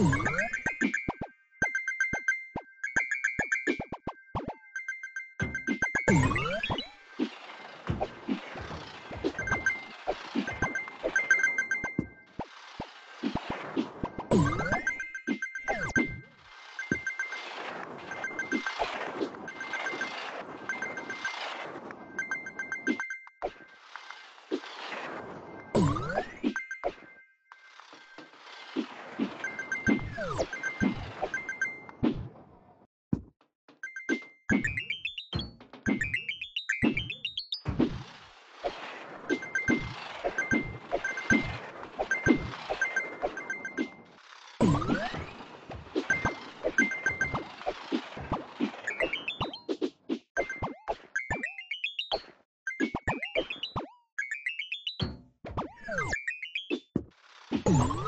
you Oh.